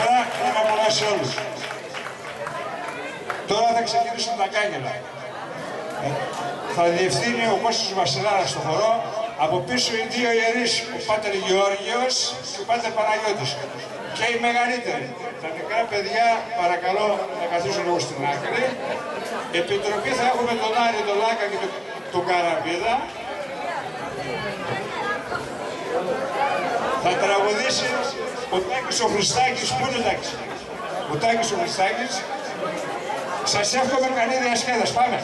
φορά είχα πολλά σε όλους. Τώρα θα ξεκινήσουν τα κάγκελα. Ε, θα διευθύνει ο Κώστας Βασιλάρας στο χορό, από πίσω οι δύο ιερείς, ο Πάτερ Γεώργιος και ο Πάτερ Παναγιώτης. Και οι μεγαλύτεροι. Τα μικρά παιδιά παρακαλώ να καθίσουν λίγο στην άκρη. Επιτροπή θα έχουμε τον Άρη, τον Λάκα και τον, τον Καραβίδα. Θα τραγουδήσει ο Τάκης ο Χριστάκης, πού είναι ο Τάκης; Ο Τάκης ο Χριστάκης. Σας εύχομαι καλή διασκέδαση. Πάμε.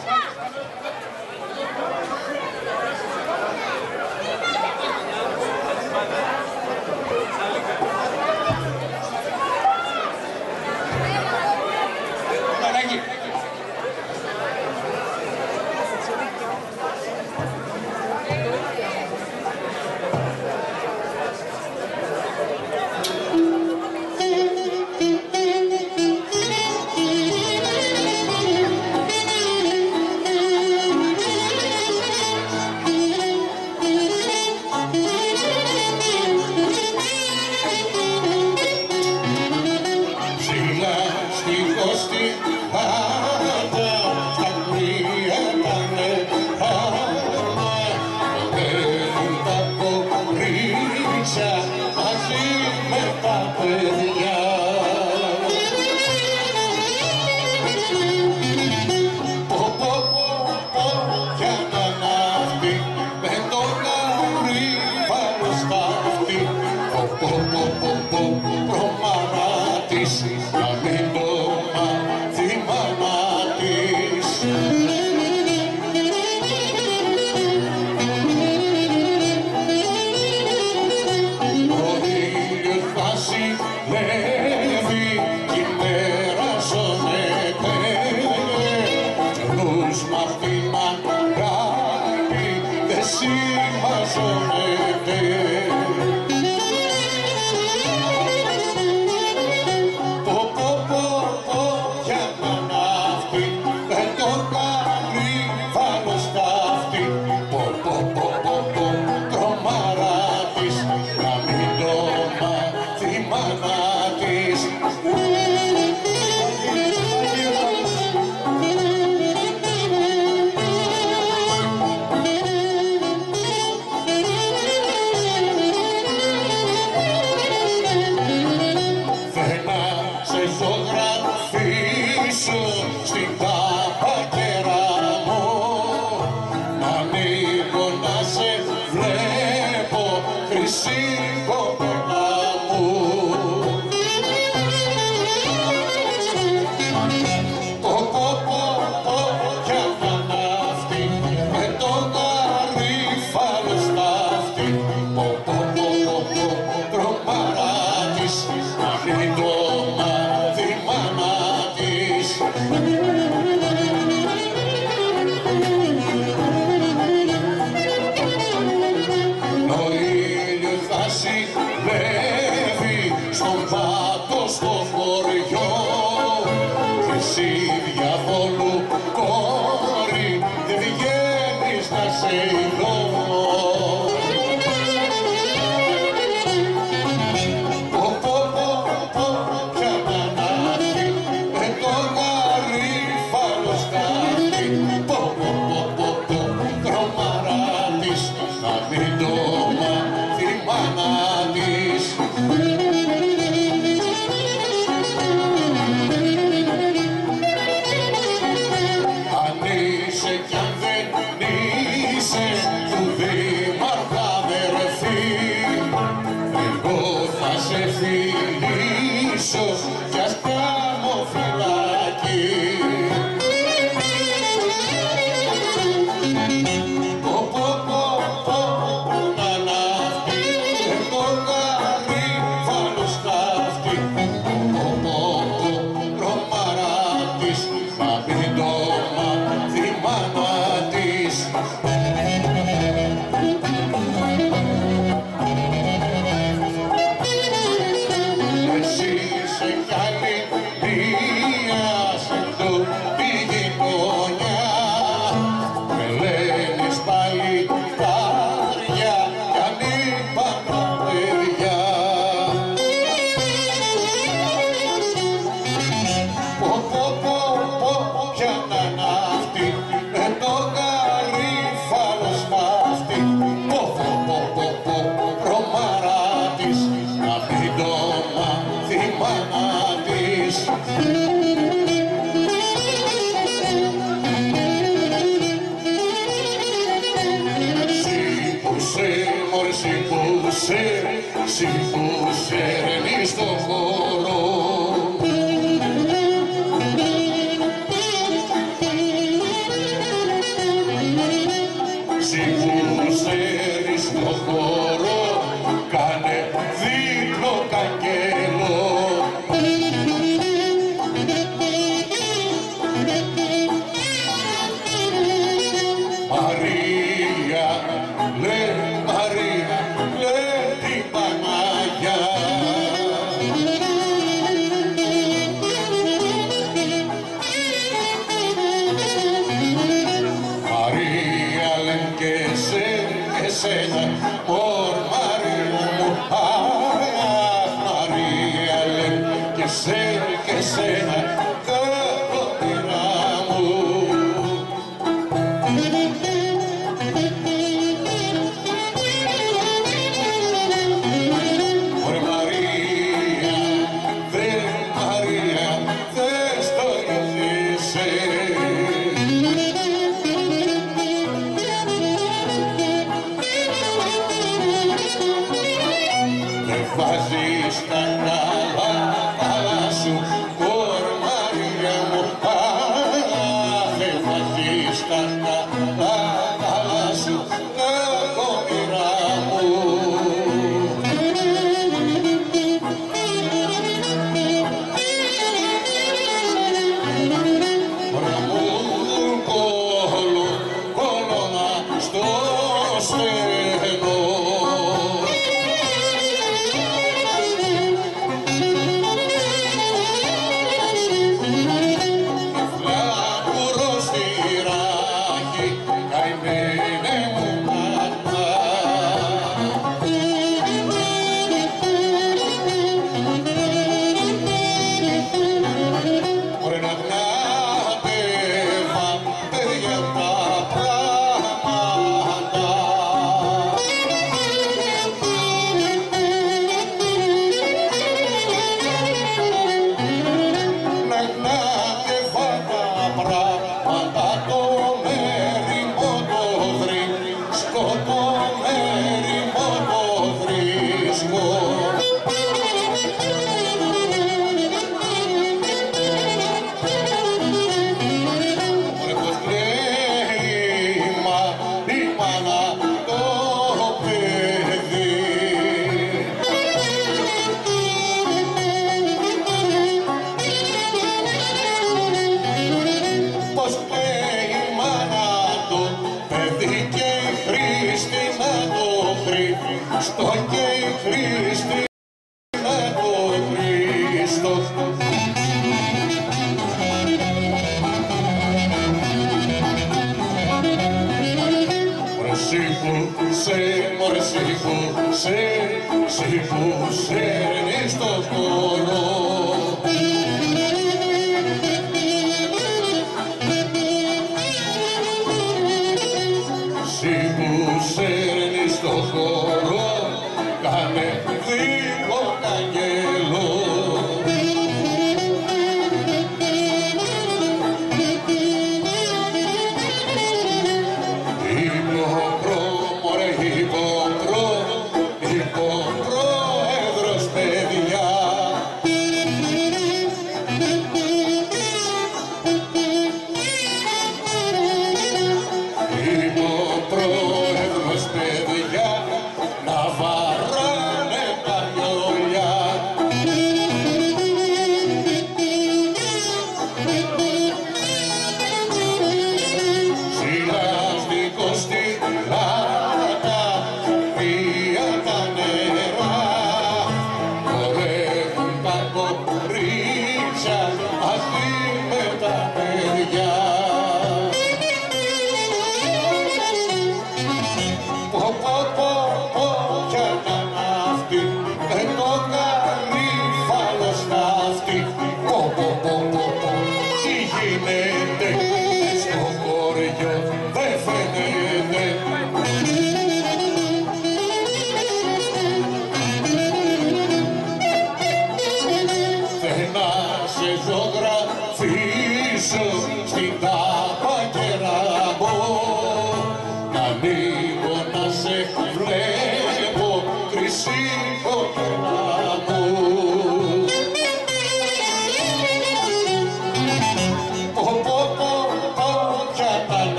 for.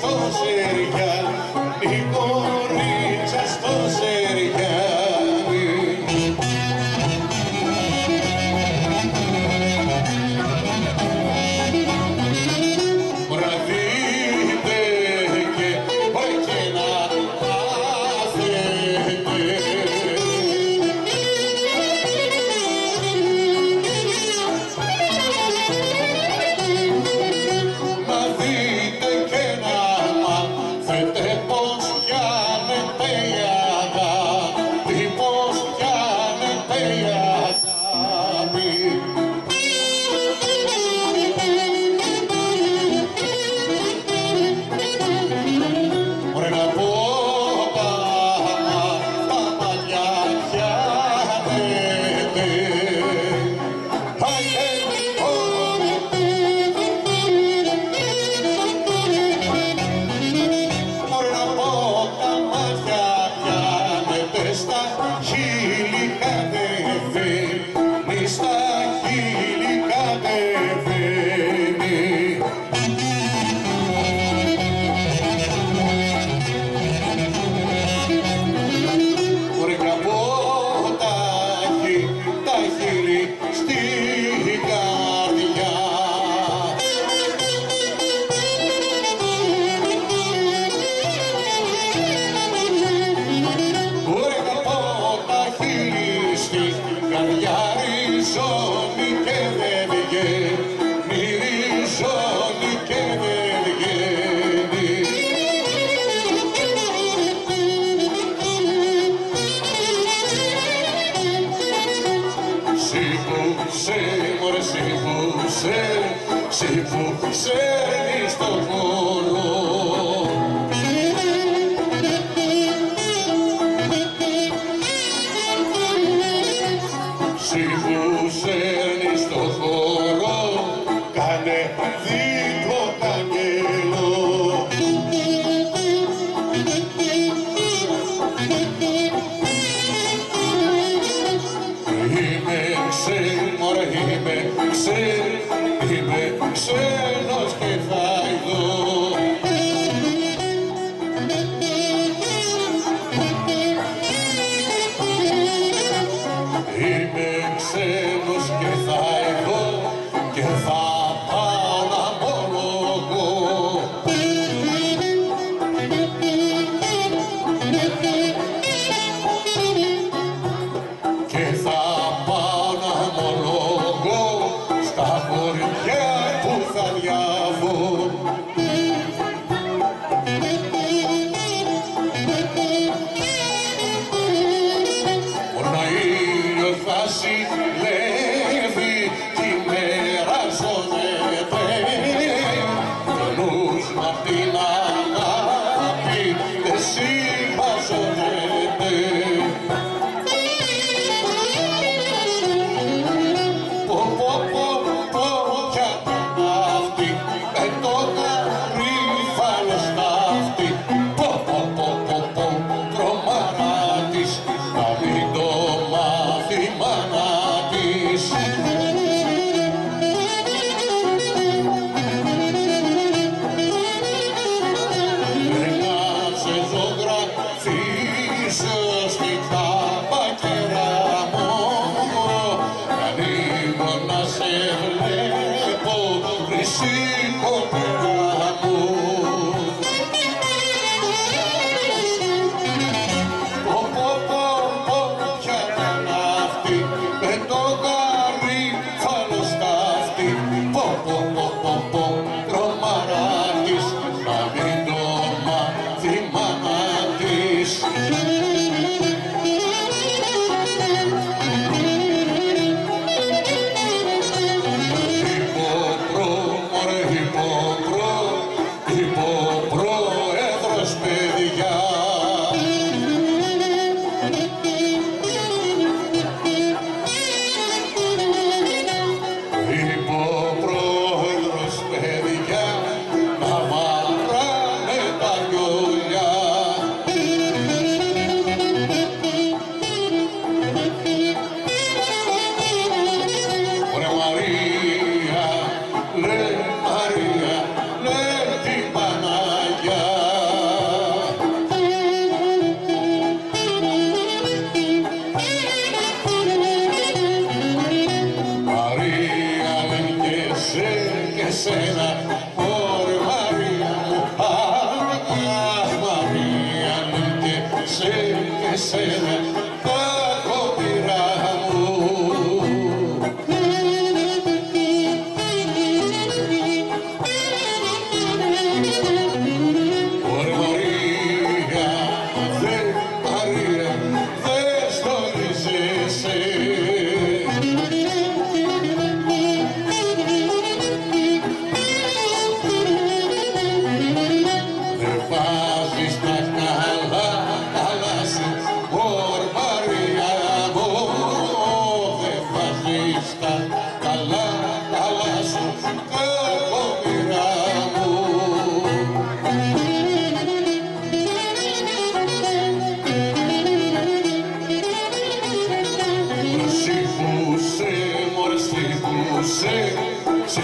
Κορίτσες στο Say, baby, say.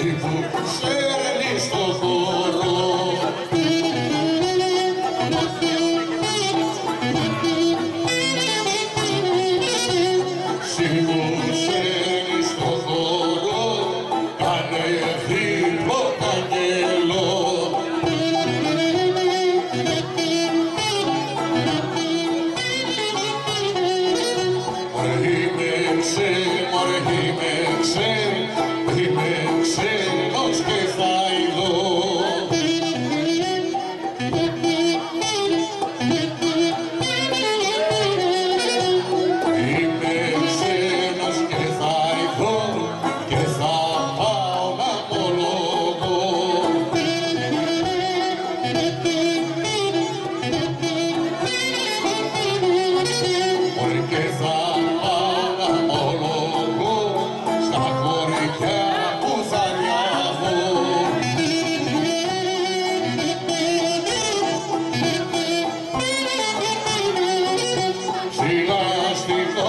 people. Hey.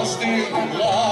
lost in love.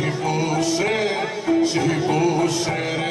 Μωρέ σιπούσε,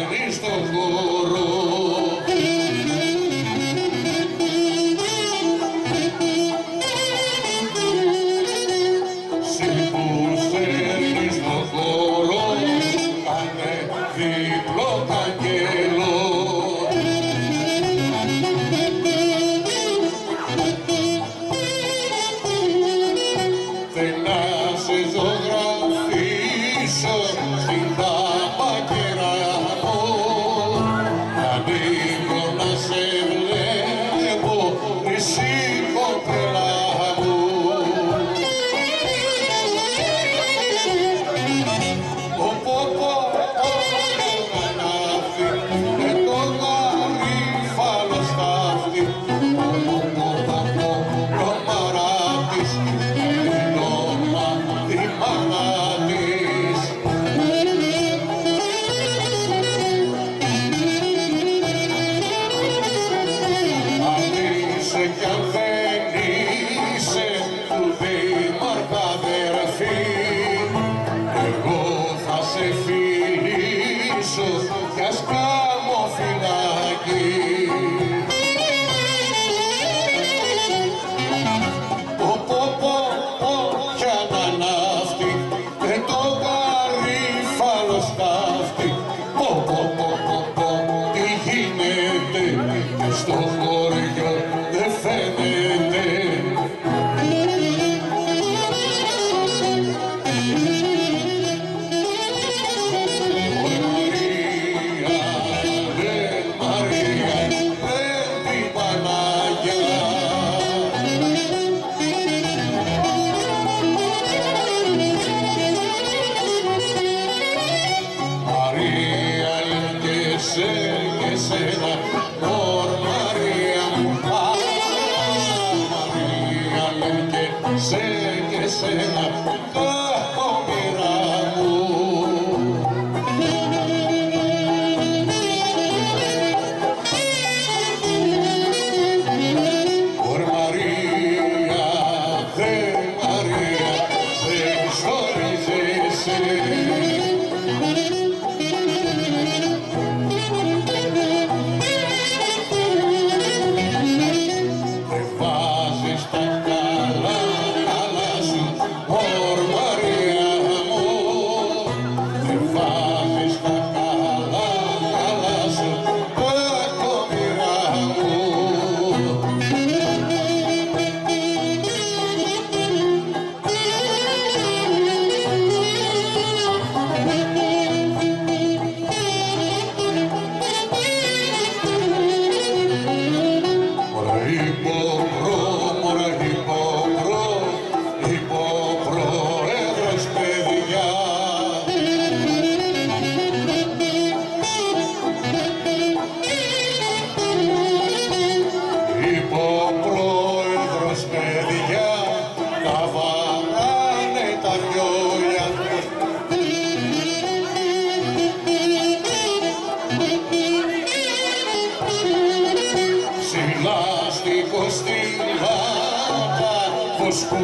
Moscou,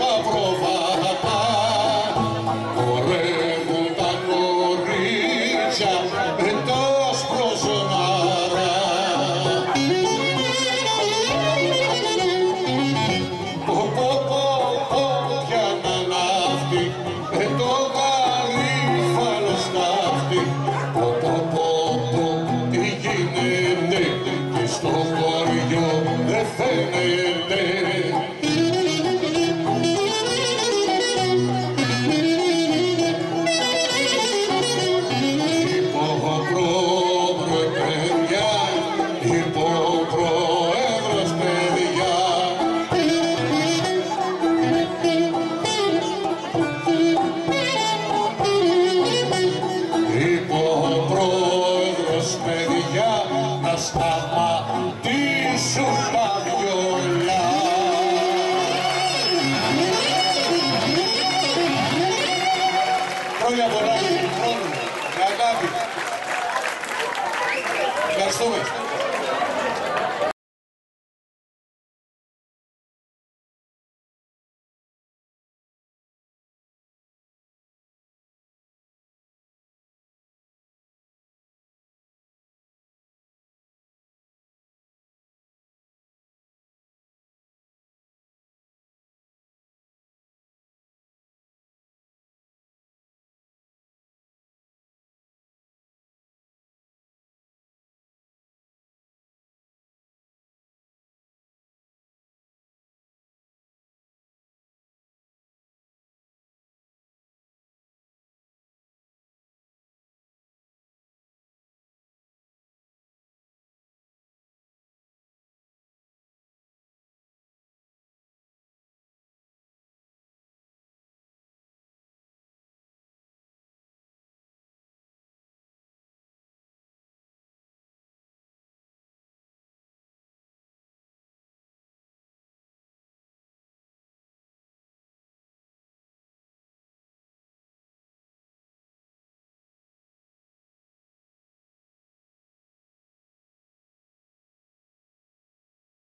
Lavrov.